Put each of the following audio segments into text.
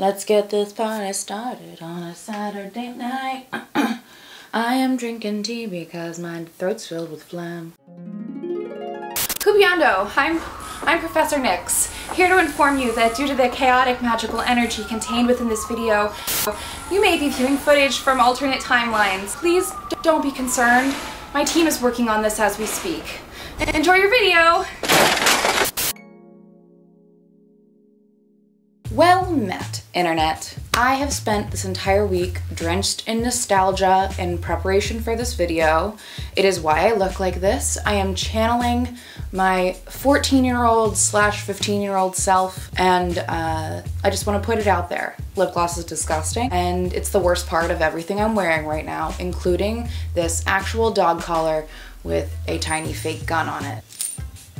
Let's get this party started on a Saturday night. I am drinking tea because my throat's filled with phlegm. Cupiando, I'm, I'm Professor Nyx, here to inform you that due to the chaotic magical energy contained within this video, you may be viewing footage from alternate timelines. Please don't be concerned. My team is working on this as we speak. Enjoy your video! Met, Internet. I have spent this entire week drenched in nostalgia in preparation for this video. It is why I look like this. I am channeling my 14 year old slash 15 year old self and uh, I just want to put it out there. Lip gloss is disgusting and it's the worst part of everything I'm wearing right now, including this actual dog collar with a tiny fake gun on it.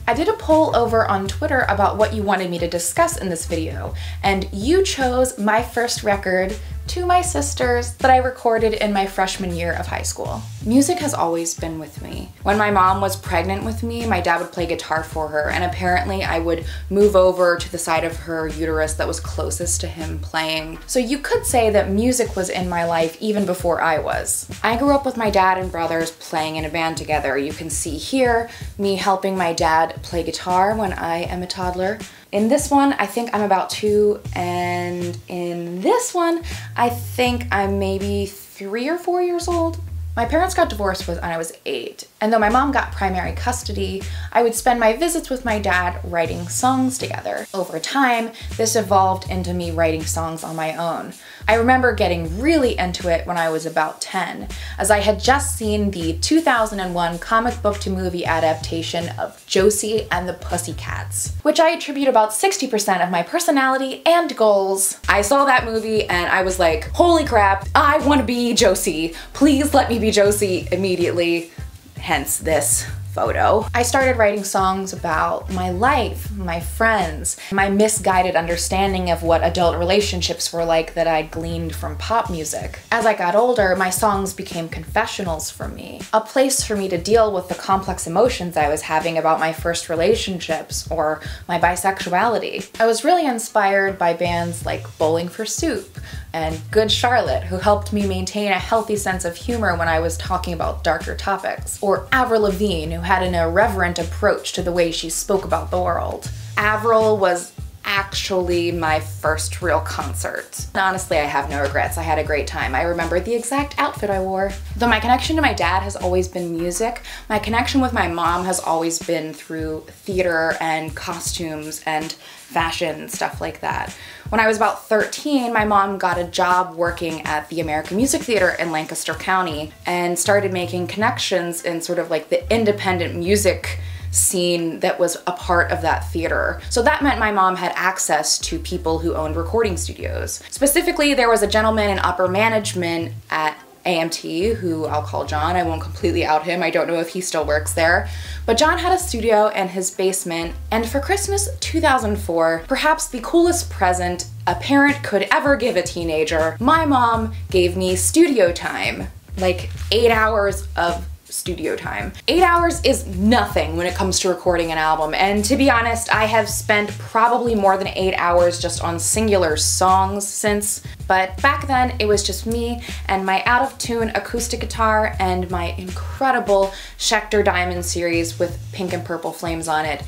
I did a poll over on Twitter about what you wanted me to discuss in this video, and you chose my first record to my sisters that I recorded in my freshman year of high school. Music has always been with me. When my mom was pregnant with me, my dad would play guitar for her, and apparently I would move over to the side of her uterus that was closest to him playing. So you could say that music was in my life even before I was. I grew up with my dad and brothers playing in a band together. You can see here me helping my dad play guitar when I am a toddler. In this one, I think I'm about two, and in this one, I think I'm maybe three or four years old. My parents got divorced when I was eight, and though my mom got primary custody, I would spend my visits with my dad writing songs together. Over time, this evolved into me writing songs on my own. I remember getting really into it when I was about 10, as I had just seen the 2001 comic book to movie adaptation of Josie and the Pussycats, which I attribute about 60% of my personality and goals. I saw that movie and I was like, holy crap, I want to be Josie. Please let me be Josie immediately, hence this photo. I started writing songs about my life, my friends, my misguided understanding of what adult relationships were like that I gleaned from pop music. As I got older, my songs became confessionals for me, a place for me to deal with the complex emotions I was having about my first relationships or my bisexuality. I was really inspired by bands like Bowling for Soup, and Good Charlotte, who helped me maintain a healthy sense of humor when I was talking about darker topics, or Avril Lavigne, who had an irreverent approach to the way she spoke about the world. Avril was actually my first real concert. Honestly, I have no regrets. I had a great time. I remember the exact outfit I wore. Though my connection to my dad has always been music, my connection with my mom has always been through theater and costumes and fashion, stuff like that. When I was about 13, my mom got a job working at the American Music Theater in Lancaster County and started making connections in sort of like the independent music scene that was a part of that theater. So that meant my mom had access to people who owned recording studios. Specifically, there was a gentleman in upper management at AMT, who I'll call John. I won't completely out him. I don't know if he still works there. But John had a studio in his basement, and for Christmas 2004, perhaps the coolest present a parent could ever give a teenager, my mom gave me studio time. Like eight hours of studio time. Eight hours is nothing when it comes to recording an album, and to be honest, I have spent probably more than eight hours just on singular songs since, but back then it was just me and my out-of-tune acoustic guitar and my incredible Schecter Diamond series with pink and purple flames on it,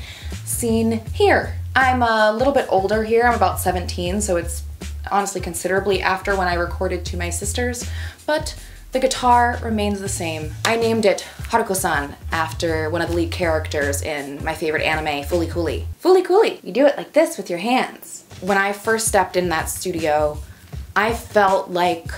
seen here. I'm a little bit older here, I'm about 17, so it's honestly considerably after when I recorded to my sisters, but the guitar remains the same. I named it Haruko-san after one of the lead characters in my favorite anime, Fooly Cooly. Fooly Cooly, you do it like this with your hands. When I first stepped in that studio, I felt like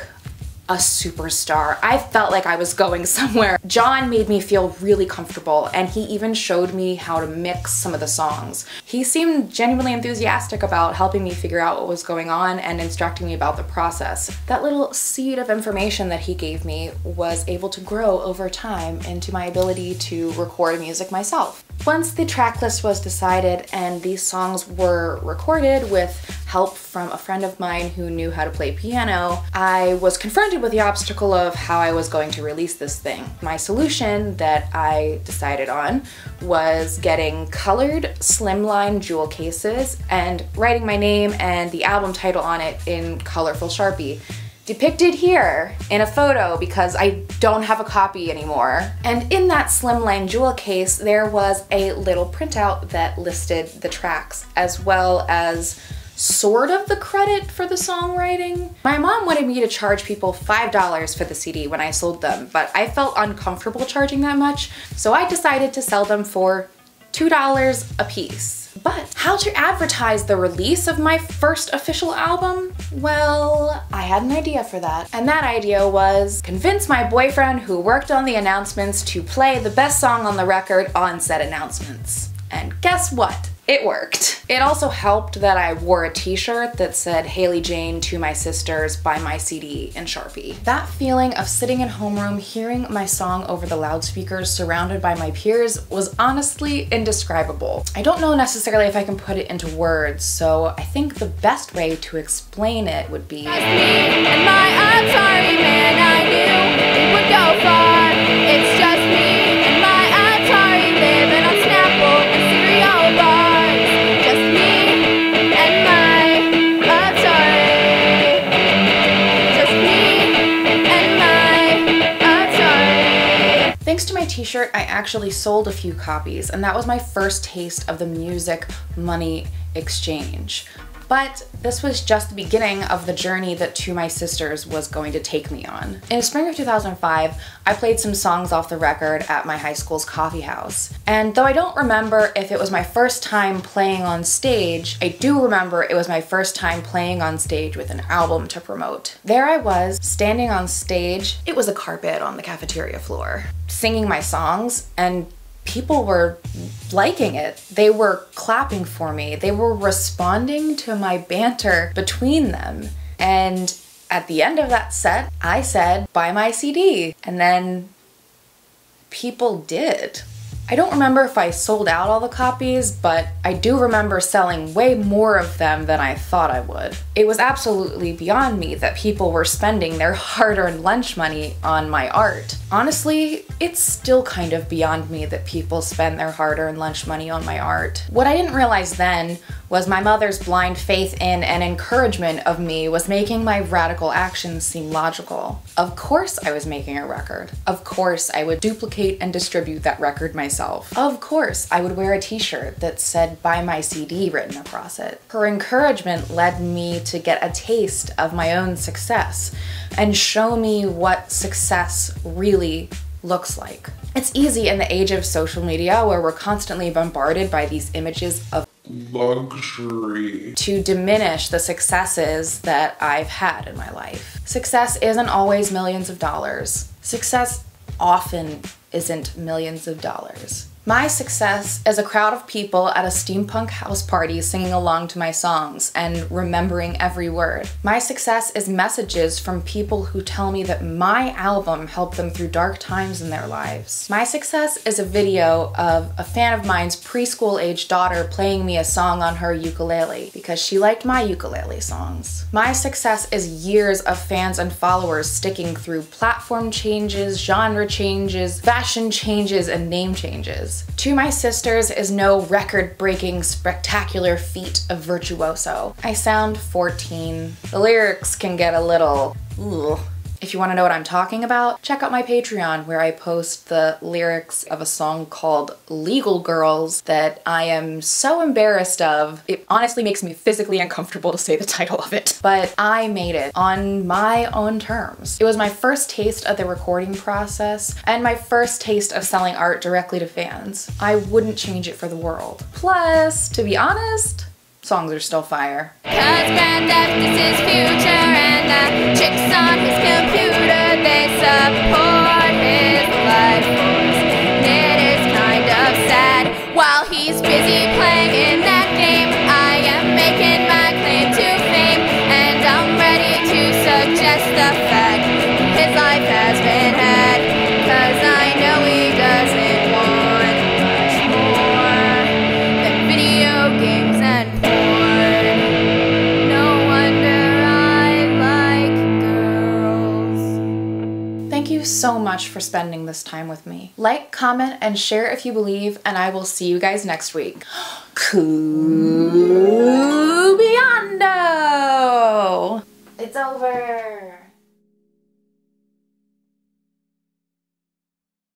a superstar. I felt like I was going somewhere. John made me feel really comfortable and he even showed me how to mix some of the songs. He seemed genuinely enthusiastic about helping me figure out what was going on and instructing me about the process. That little seed of information that he gave me was able to grow over time into my ability to record music myself. Once the tracklist was decided and these songs were recorded with help from a friend of mine who knew how to play piano, I was confronted with the obstacle of how I was going to release this thing. My solution that I decided on was getting colored slimline jewel cases and writing my name and the album title on it in colorful Sharpie depicted here in a photo because I don't have a copy anymore. And in that slimline jewel case, there was a little printout that listed the tracks as well as sort of the credit for the songwriting. My mom wanted me to charge people $5 for the CD when I sold them, but I felt uncomfortable charging that much, so I decided to sell them for $2 a piece. But how to advertise the release of my first official album? Well, I had an idea for that. And that idea was convince my boyfriend who worked on the announcements to play the best song on the record on said announcements. And guess what? It worked. It also helped that I wore a t-shirt that said Hayley Jane to my sisters by my CD in Sharpie. That feeling of sitting in homeroom hearing my song over the loudspeakers surrounded by my peers was honestly indescribable. I don't know necessarily if I can put it into words, so I think the best way to explain it would be Thanks to my t-shirt, I actually sold a few copies, and that was my first taste of the music money exchange. But this was just the beginning of the journey that To My Sisters was going to take me on. In spring of 2005, I played some songs off the record at my high school's coffee house. And though I don't remember if it was my first time playing on stage, I do remember it was my first time playing on stage with an album to promote. There I was, standing on stage. It was a carpet on the cafeteria floor, singing my songs and people were liking it. They were clapping for me. They were responding to my banter between them. And at the end of that set, I said, buy my CD. And then people did. I don't remember if I sold out all the copies, but I do remember selling way more of them than I thought I would. It was absolutely beyond me that people were spending their hard-earned lunch money on my art. Honestly, it's still kind of beyond me that people spend their hard-earned lunch money on my art. What I didn't realize then was my mother's blind faith in and encouragement of me was making my radical actions seem logical. Of course I was making a record. Of course I would duplicate and distribute that record myself. Of course I would wear a t-shirt that said buy my CD written across it. Her encouragement led me to get a taste of my own success and show me what success really looks like. It's easy in the age of social media where we're constantly bombarded by these images of luxury to diminish the successes that I've had in my life. Success isn't always millions of dollars. Success often isn't millions of dollars. My success is a crowd of people at a steampunk house party singing along to my songs and remembering every word. My success is messages from people who tell me that my album helped them through dark times in their lives. My success is a video of a fan of mine's preschool age daughter playing me a song on her ukulele because she liked my ukulele songs. My success is years of fans and followers sticking through platform changes, genre changes, fashion changes, and name changes. To My Sisters is no record-breaking spectacular feat of virtuoso. I sound 14. The lyrics can get a little, ugh, if you want to know what I'm talking about, check out my Patreon where I post the lyrics of a song called Legal Girls that I am so embarrassed of. It honestly makes me physically uncomfortable to say the title of it. But I made it on my own terms. It was my first taste of the recording process and my first taste of selling art directly to fans. I wouldn't change it for the world. Plus, to be honest, songs are still fire. Cause Grand Theft is his future and the on his computer, they support his life force. It is kind of sad while he's busy so much for spending this time with me. Like, comment, and share if you believe, and I will see you guys next week. Cubiando! It's over.